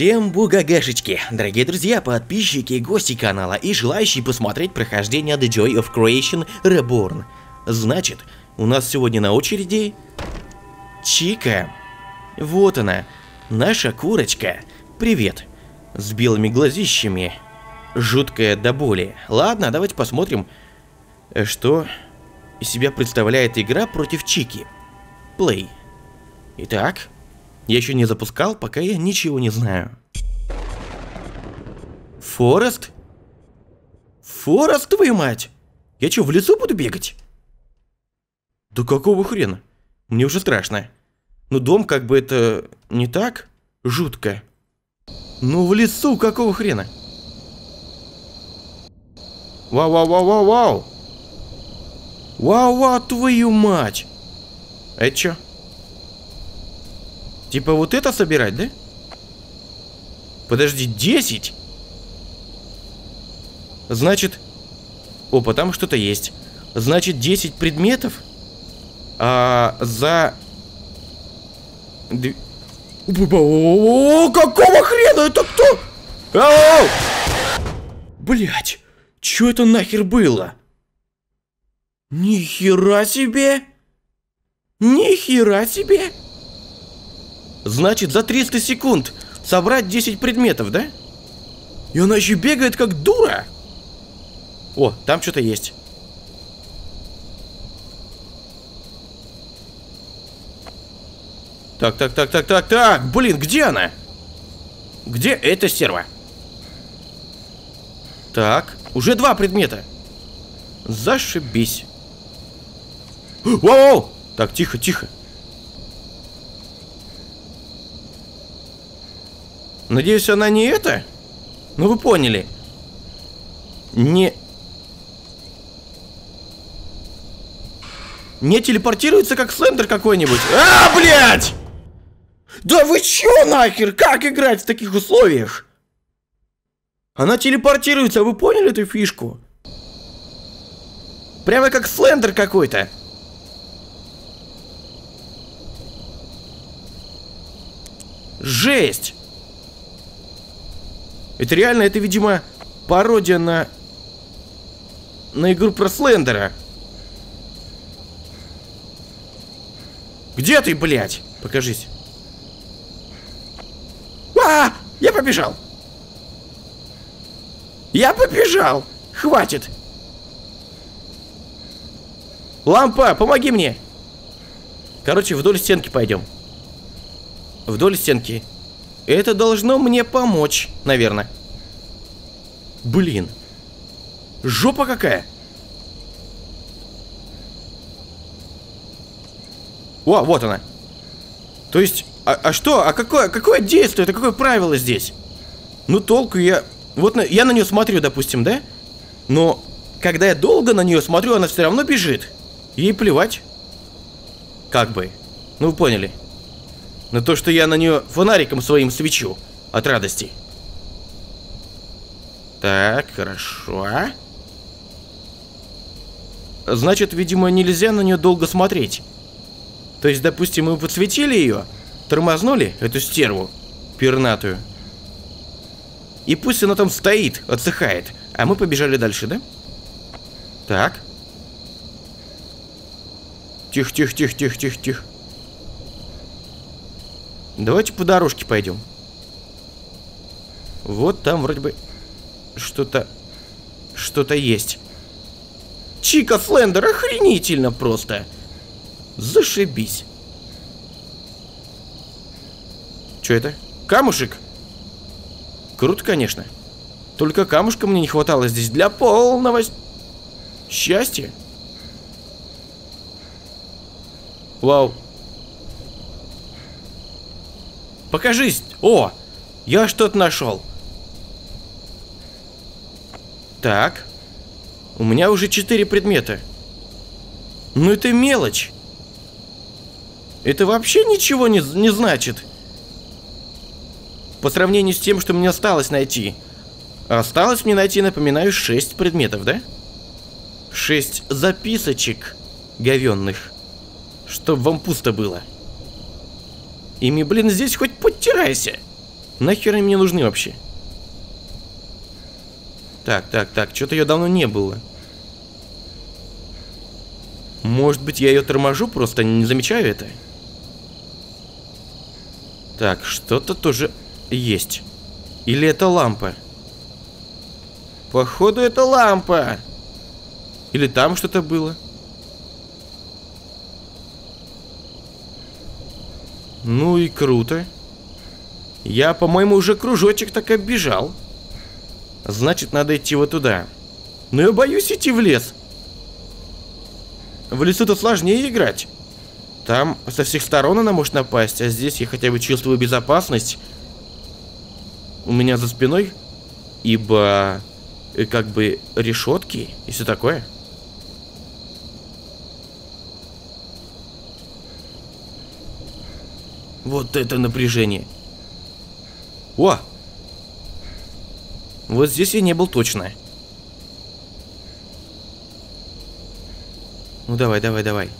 Всем бугагашечки, дорогие друзья, подписчики гости канала и желающие посмотреть прохождение The Joy of Creation Reborn. Значит, у нас сегодня на очереди... Чика. Вот она, наша курочка. Привет. С белыми глазищами. Жуткая до боли. Ладно, давайте посмотрим, что из себя представляет игра против Чики. Play. Итак, я еще не запускал, пока я ничего не знаю. Форест? Форест, твою мать! Я что, в лесу буду бегать? Да какого хрена? Мне уже страшно. Ну, дом как бы это не так жутко. Ну, в лесу какого хрена? Вау-вау-вау-вау-вау! Вау-вау, твою мать! Это что? Типа вот это собирать, да? Подожди, 10? Значит... Опа, там что-то есть. Значит, 10 предметов а, за... О, какого хрена? Это кто? Блять, что это нахер было? Нихера себе! Нихера себе! Значит, за 300 секунд собрать 10 предметов, да? И она еще бегает как дура. О, там что-то есть. Так, так, так, так, так, так. Блин, где она? Где эта стерва? Так, уже два предмета. Зашибись. Воу! Так, тихо, тихо. Надеюсь, она не это? Ну вы поняли. Не... Не телепортируется, как слендер какой-нибудь. А, блядь! Да вы чё нахер? Как играть в таких условиях? Она телепортируется, вы поняли эту фишку? Прямо как слендер какой-то. Жесть! Это реально, это, видимо, пародия на... На игру про Слендера. Где ты, блядь? Покажись. А, я побежал. Я побежал. Хватит. Лампа, помоги мне. Короче, вдоль стенки пойдем. Вдоль стенки. Это должно мне помочь, наверное. Блин. Жопа какая. О, вот она. То есть, а, а что? А какое, какое действие? Это какое правило здесь? Ну толку я... Вот на, я на нее смотрю, допустим, да? Но когда я долго на нее смотрю, она все равно бежит. Ей плевать. Как бы. Ну вы поняли. На то, что я на нее фонариком своим свечу от радости. Так, хорошо. Значит, видимо, нельзя на нее долго смотреть. То есть, допустим, мы подсветили ее, тормознули эту стерву пернатую. И пусть она там стоит, отсыхает. А мы побежали дальше, да? Так. Тихо, тихо, тихо, тихо, тихо, тихо. Давайте по дорожке пойдем. Вот там вроде бы что-то... Что-то есть. Чика Слендер, охренительно просто. Зашибись. Что это? Камушек? Круто, конечно. Только камушка мне не хватало здесь для полного счастья. Вау. Покажись! О! Я что-то нашел. Так. У меня уже четыре предмета. Ну это мелочь. Это вообще ничего не, не значит. По сравнению с тем, что мне осталось найти. Осталось мне найти, напоминаю, шесть предметов, да? Шесть записочек говенных. Чтоб вам пусто было. Ими, блин, здесь хоть подтирайся. Нахер они мне нужны вообще? Так, так, так, что-то ее давно не было. Может быть, я ее торможу, просто не замечаю это? Так, что-то тоже есть. Или это лампа? Походу, это лампа. Или там что-то было? Ну и круто. Я, по-моему, уже кружочек так оббежал. Значит, надо идти вот туда. Но я боюсь идти в лес. В лесу-то сложнее играть. Там со всех сторон она может напасть, а здесь я хотя бы чувствую безопасность. У меня за спиной, ибо э, как бы решетки и все такое. Вот это напряжение. О! Вот здесь я не был точно. Ну давай, давай, давай.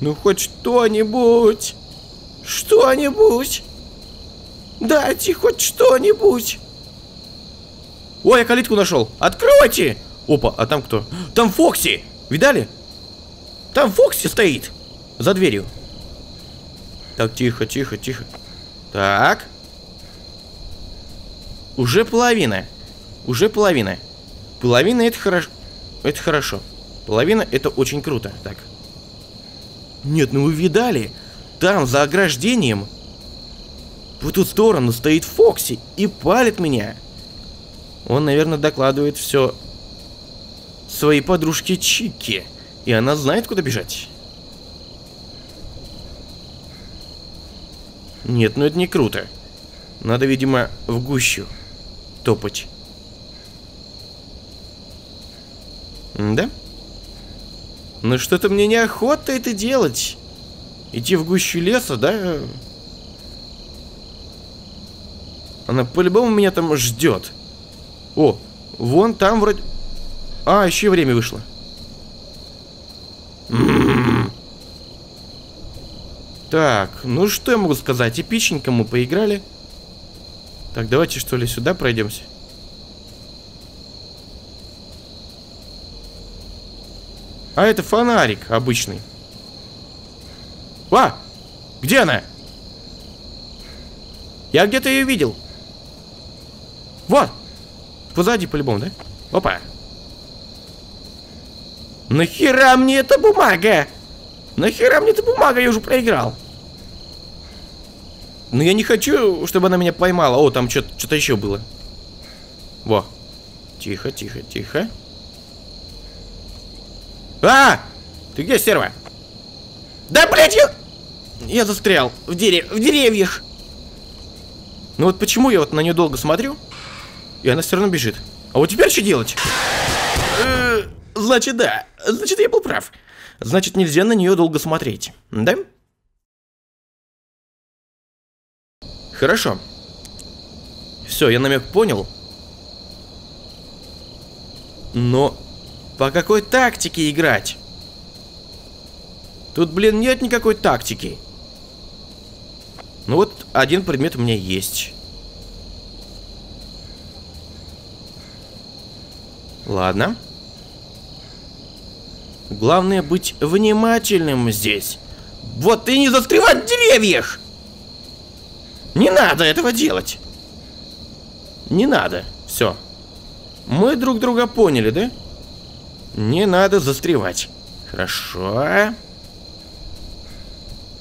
Ну хоть что-нибудь. Что-нибудь. Дайте хоть что-нибудь. Ой, я калитку нашел. Откройте! Опа, а там кто? Там Фокси! Видали? Там Фокси стоит. За дверью. Так, тихо, тихо, тихо. Так. Уже половина. Уже половина. Половина это хорошо. Это хорошо. Половина это очень круто. Так. Нет, ну вы видали? Там, за ограждением, по ту сторону стоит Фокси и палит меня. Он, наверное, докладывает все своей подружке Чики. И она знает, куда бежать. Нет, ну это не круто. Надо, видимо, в гущу топать. Да? Ну что-то мне неохота это делать. Идти в гущу леса, да? Она по-любому меня там ждет. О, вон там вроде... А, еще время вышло. Так, ну что я могу сказать? Эпичненько мы поиграли. Так, давайте что ли сюда пройдемся. А это фонарик обычный. А! Где она? Я где-то ее видел. Вот! Позади по-любому, да? Опа! Нахера мне эта бумага? Нахера мне эта бумага? Я уже проиграл. Но я не хочу, чтобы она меня поймала. О, там что-то еще было. Во. Тихо, тихо, тихо. А! Ты где, стерва? Да, блядь, я... Я застрял в, дерев... в деревьях. Ну вот почему я вот на нее долго смотрю, и она все равно бежит. А вот теперь что делать? Э, значит, да. Значит, я был прав. Значит, нельзя на нее долго смотреть. Да? Хорошо. Все, я намек понял. Но по какой тактике играть? Тут, блин, нет никакой тактики. Ну вот, один предмет у меня есть. Ладно. Главное быть внимательным здесь. Вот и не застревать в деревьях! Не надо этого делать. Не надо. Все. Мы друг друга поняли, да? Не надо застревать. Хорошо.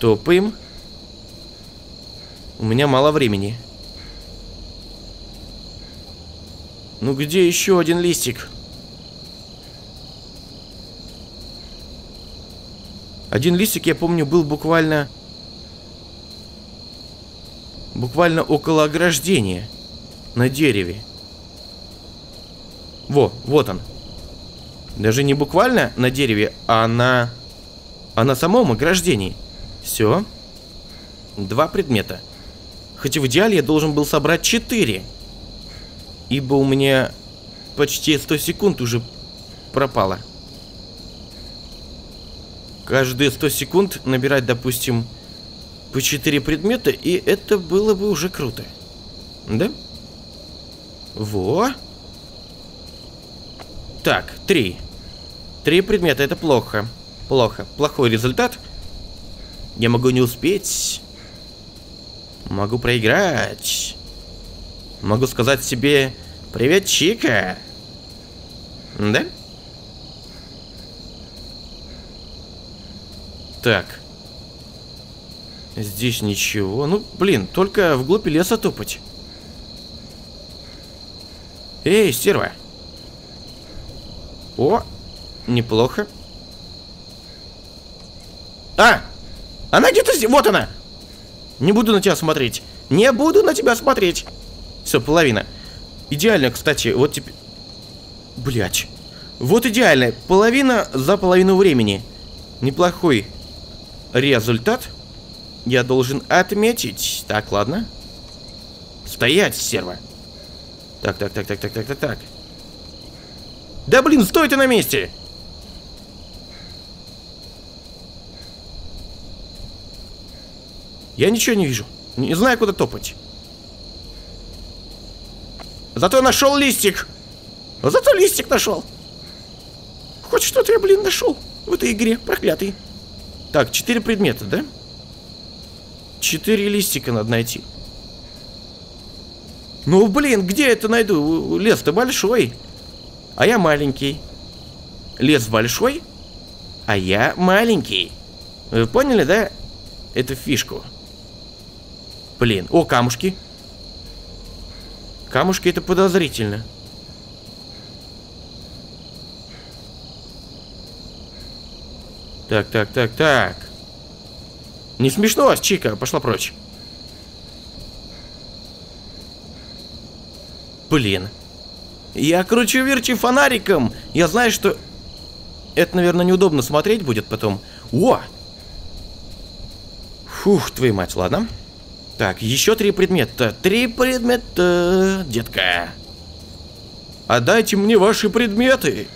Топаем. У меня мало времени. Ну где еще один листик? Один листик, я помню, был буквально... Буквально около ограждения. На дереве. Во, вот он. Даже не буквально на дереве, а на... А на самом ограждении. Все. Два предмета. Хотя в идеале я должен был собрать четыре. Ибо у меня почти 100 секунд уже пропало каждые 100 секунд набирать, допустим, по 4 предмета, и это было бы уже круто. Да? Во. Так, 3. Три предмета, это плохо. Плохо. Плохой результат. Я могу не успеть. Могу проиграть. Могу сказать себе «Привет, Чика!» Да? Так. Здесь ничего. Ну, блин, только вглубь леса топать. Эй, стерва. О, неплохо. А! Она где-то здесь. Вот она! Не буду на тебя смотреть. Не буду на тебя смотреть. Все, половина. Идеально, кстати. Вот теперь... Блять. Вот идеально. Половина за половину времени. Неплохой результат. Я должен отметить. Так, ладно. Стоять, серва. Так, так, так, так, так, так, так, так. Да блин, стой ты на месте! Я ничего не вижу. Не знаю, куда топать. Зато нашел листик. Зато листик нашел. Хоть что-то я, блин, нашел в этой игре, проклятый. Так, четыре предмета, да? Четыре листика надо найти. Ну, блин, где я это найду? Лес-то большой. А я маленький. Лес большой, а я маленький. Вы поняли, да? Эту фишку. Блин, о, камушки. Камушки это подозрительно. Так, так, так, так. Не смешно, Чика, пошла прочь. Блин. Я кручу верчи фонариком. Я знаю, что... Это, наверное, неудобно смотреть будет потом. О! Фух, твою мать, ладно. Так, еще три предмета. Три предмета, детка. Отдайте мне ваши предметы.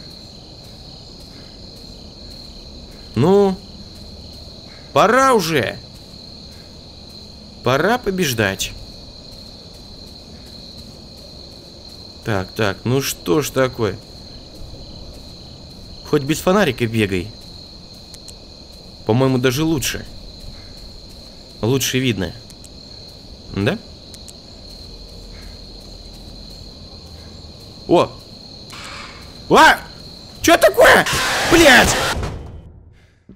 Ну, пора уже. Пора побеждать. Так, так, ну что ж такое? Хоть без фонарика бегай. По-моему, даже лучше. Лучше видно. Да? О! А! Что такое? Блять!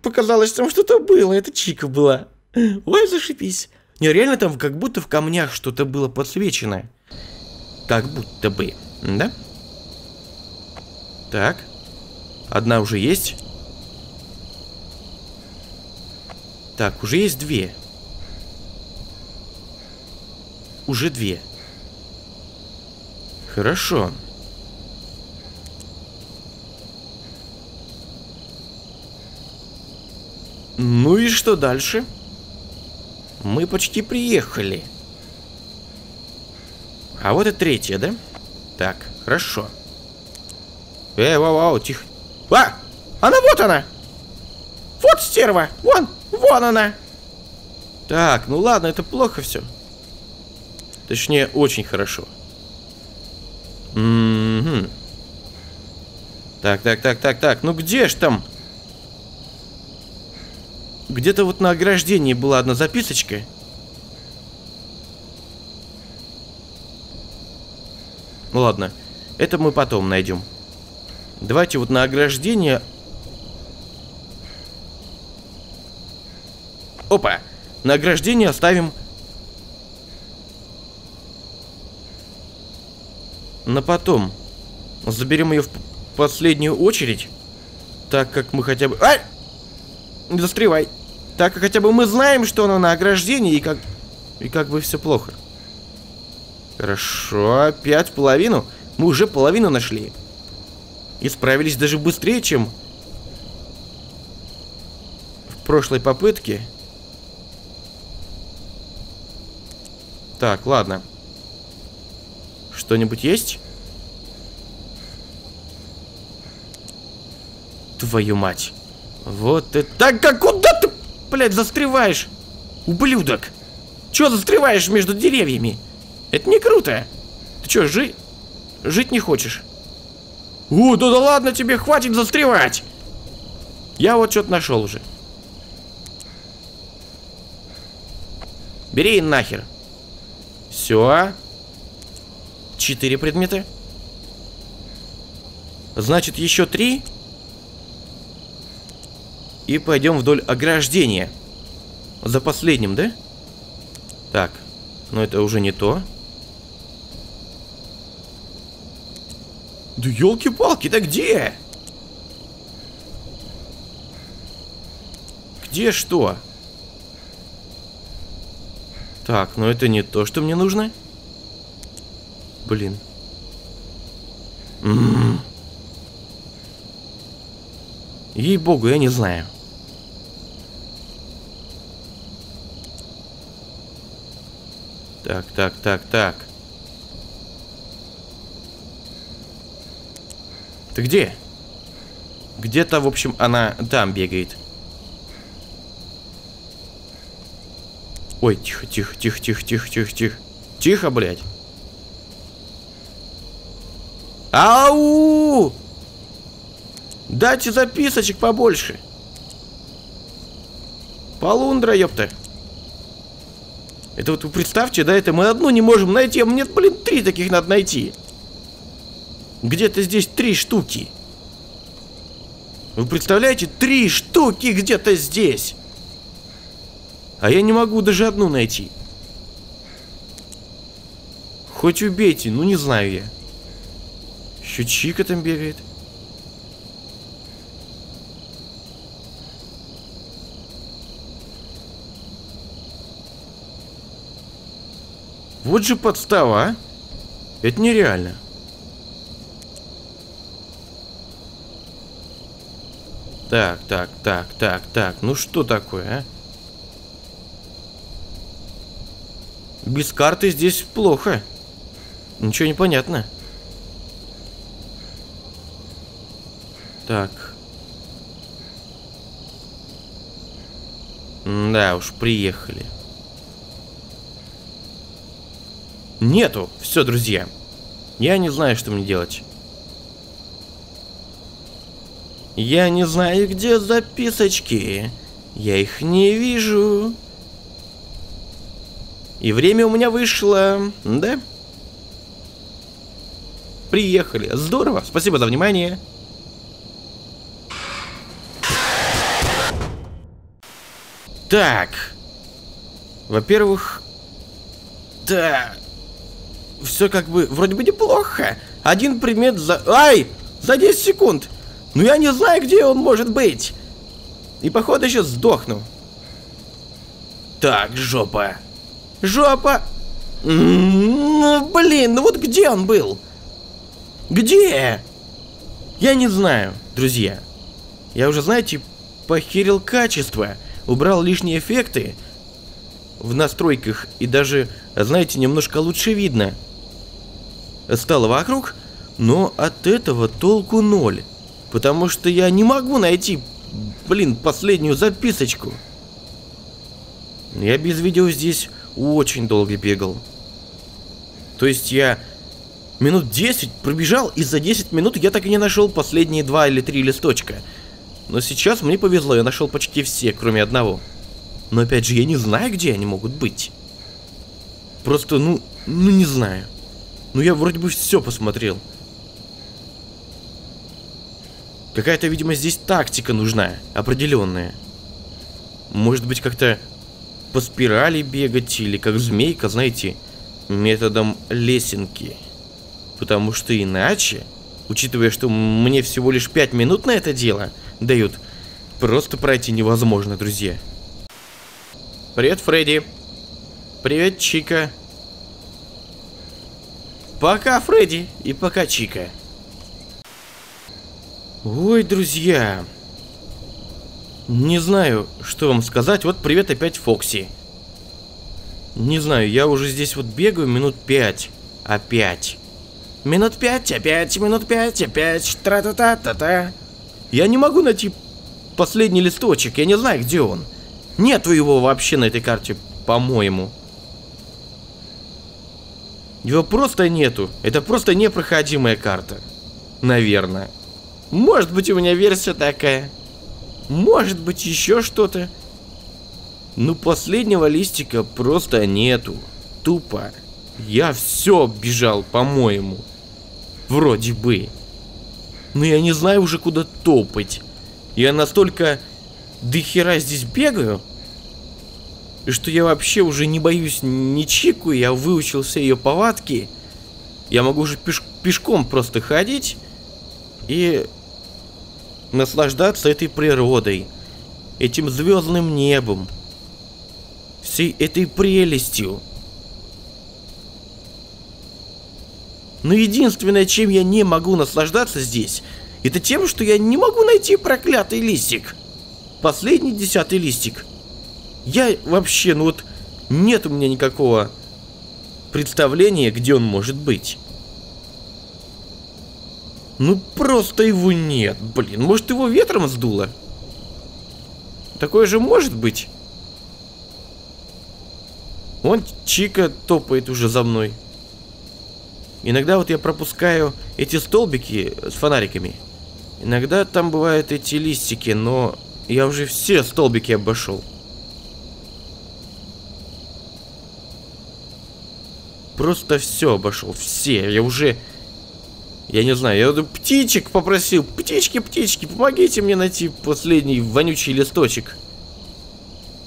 Показалось, там что-то было. Это Чика была. Ой, зашибись. Не, реально там как будто в камнях что-то было подсвечено. Как будто бы. Да? Так. Одна уже есть. Так, уже есть две. Уже две. Хорошо. Ну и что дальше? Мы почти приехали. А вот и третья, да? Так, хорошо. Эй, вау, вау, тихо. А! Она вот она! Вот стерва! Вон! Вон она! Так, ну ладно, это плохо все. Точнее, очень хорошо. Угу. Так, так, так, так, так. Ну где ж там? Где-то вот на ограждении была одна записочка. Ну ладно, это мы потом найдем. Давайте вот на ограждение... Опа! На ограждение оставим на потом. Заберем ее в последнюю очередь. Так как мы хотя бы... Ай! Не застревай. Так как хотя бы мы знаем, что она на ограждении, и как... И как бы все плохо. Хорошо, опять половину. Мы уже половину нашли. И справились даже быстрее, чем в прошлой попытке. Так, ладно. Что-нибудь есть? Твою мать. Вот это... Так, а куда ты, блядь, застреваешь? Ублюдок! Чё застреваешь между деревьями? Это не круто! Ты чё, жи... жить не хочешь? О, да да ладно тебе, хватит застревать! Я вот что-то нашел уже. Бери нахер. Все. Четыре предмета. Значит, еще три. И пойдем вдоль ограждения. За последним, да? Так, но это уже не то. Да елки-палки, да где? Где что? Так, но это не то, что мне нужно. Блин. М-м-м. Ей-богу, я не знаю. Так, так, так, так. Ты где? Где-то, в общем, она там бегает. Ой, тихо, тихо, тихо, тихо, тихо, тихо, тихо. Тихо, блядь. Ау! Дайте записочек побольше. Полундра, ёпта. Это вот вы представьте, да, это мы одну не можем найти, а мне, блин, три таких надо найти. Где-то здесь три штуки. Вы представляете, три штуки где-то здесь. А я не могу даже одну найти. Хоть убейте, ну не знаю я. Еще Чика там бегает. Вот же подстава, а? Это нереально. Так, так, так, так, так. Ну что такое, а? Без карты здесь плохо. Ничего не понятно. Так. Да уж, приехали. Нету. Все, друзья. Я не знаю, что мне делать. Я не знаю, где записочки. Я их не вижу. И время у меня вышло, да? Приехали. Здорово. Спасибо за внимание. Так. Во-первых... Да все как бы вроде бы неплохо. Один предмет за... Ай! За 10 секунд! Ну я не знаю, где он может быть. И походу еще сдохну. Так, жопа. Жопа! Ну, блин, ну вот где он был? Где? Я не знаю, друзья. Я уже, знаете, похерил качество, убрал лишние эффекты в настройках и даже, знаете, немножко лучше видно стало вокруг, но от этого толку ноль. Потому что я не могу найти, блин, последнюю записочку. Я без видео здесь очень долго бегал. То есть я минут 10 пробежал, и за 10 минут я так и не нашел последние два или три листочка. Но сейчас мне повезло, я нашел почти все, кроме одного. Но опять же, я не знаю, где они могут быть. Просто, ну, ну не знаю. Ну я вроде бы все посмотрел. Какая-то, видимо, здесь тактика нужна, определенная. Может быть, как-то по спирали бегать или как змейка, знаете, методом лесенки. Потому что иначе, учитывая, что мне всего лишь 5 минут на это дело дают, просто пройти невозможно, друзья. Привет, Фредди. Привет, Чика. Пока, Фредди, и пока, Чика. Ой, друзья. Не знаю, что вам сказать. Вот привет опять Фокси. Не знаю, я уже здесь вот бегаю минут пять. Опять. Минут пять, опять, минут пять, опять. Тра-та-та-та-та. Я не могу найти последний листочек. Я не знаю, где он. Нету его вообще на этой карте, по-моему. Его просто нету. Это просто непроходимая карта. Наверное. Может быть у меня версия такая. Может быть еще что-то. Ну последнего листика просто нету. Тупо. Я все бежал, по-моему. Вроде бы. Но я не знаю уже куда топать. Я настолько до хера здесь бегаю, что я вообще уже не боюсь ни чику, я выучил все ее повадки. Я могу уже пеш пешком просто ходить и наслаждаться этой природой, этим звездным небом, всей этой прелестью. Но единственное, чем я не могу наслаждаться здесь, это тем, что я не могу найти проклятый листик. Последний десятый листик. Я вообще, ну вот, нет у меня никакого представления, где он может быть. Ну просто его нет, блин, может его ветром сдуло? Такое же может быть. Вон Чика топает уже за мной. Иногда вот я пропускаю эти столбики с фонариками. Иногда там бывают эти листики, но я уже все столбики обошел. Просто все обошел, все. Я уже... Я не знаю, я птичек попросил. Птички, птички, помогите мне найти последний вонючий листочек.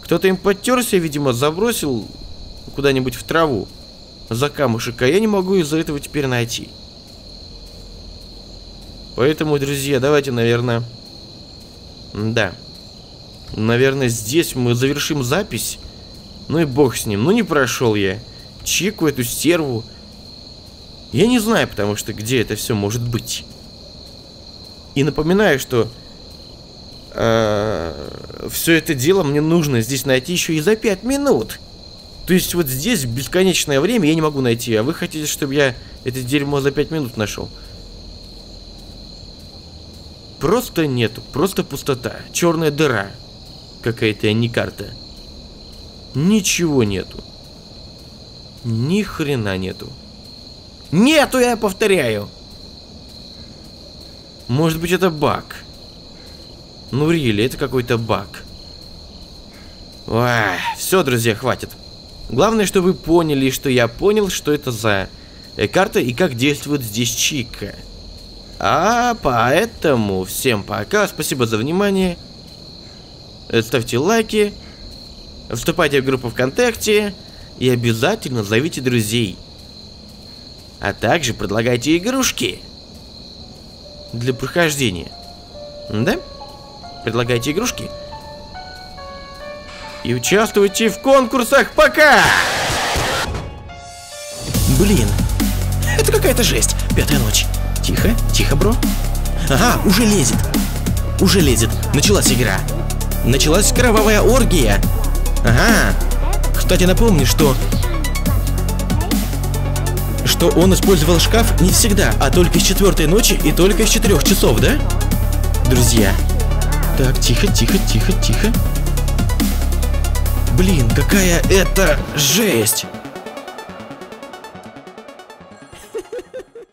Кто-то им подтерся, видимо, забросил куда-нибудь в траву за камушек, а я не могу из-за этого теперь найти. Поэтому, друзья, давайте, наверное... Да. Наверное, здесь мы завершим запись. Ну и бог с ним. Ну не прошел я. Чеку эту стерву. Я не знаю, потому что где это все может быть. И напоминаю, что э, все это дело мне нужно здесь найти еще и за 5 минут. То есть вот здесь бесконечное время я не могу найти, а вы хотите, чтобы я это дерьмо за 5 минут нашел? Просто нету, просто пустота, черная дыра. Какая-то, а не карта. Ничего нету. Ни хрена нету. Нету, я повторяю. Может быть это баг. Ну, рили, это какой-то баг. Все, друзья, хватит. Главное, что вы поняли, что я понял, что это за э, карта и как действует здесь Чика. А поэтому всем пока, спасибо за внимание. Ставьте лайки, вступайте в группу ВКонтакте и обязательно зовите друзей. А также предлагайте игрушки для прохождения. Да? Предлагайте игрушки? и участвуйте в конкурсах. Пока! Блин, это какая-то жесть. Пятая ночь. Тихо, тихо, бро. Ага, уже лезет. Уже лезет. Началась игра. Началась кровавая оргия. Ага. Кстати, напомню, что... Что он использовал шкаф не всегда, а только с четвертой ночи и только с четырех часов, да? Друзья. Так, тихо, тихо, тихо, тихо. Блин, какая это жесть!